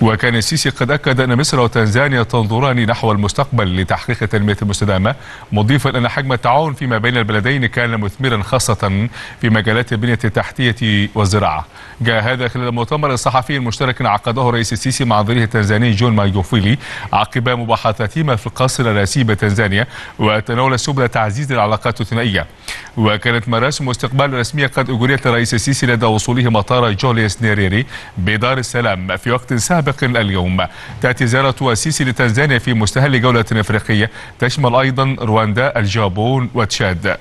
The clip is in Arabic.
وكان السيسي قد أكد أن مصر وتنزانيا تنظران نحو المستقبل لتحقيق التنمية المستدامة مضيفا أن حجم التعاون فيما بين البلدين كان مثمرا خاصة في مجالات البنية التحتية والزراعة. جاء هذا خلال مؤتمر صحفي مشترك عقده الرئيس السيسي مع ضيفه التنزاني جون ماجوفولي عقب مباحثاتهما في القصر الرئاسي بتنزانيا وتناول سبل تعزيز العلاقات الثنائية. وكانت مراسم استقبال رسمية قد أجريت الرئيس السيسي لدى وصوله مطار جوليوس نيريري بدار السلام في وقت سابق. اليوم. تأتي زيارة السيسي لتنزانيا في مستهل جولة أفريقية. تشمل أيضا رواندا الجابون وتشاد.